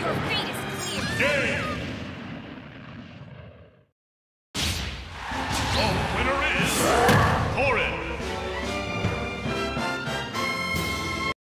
Your fate is clear. Game.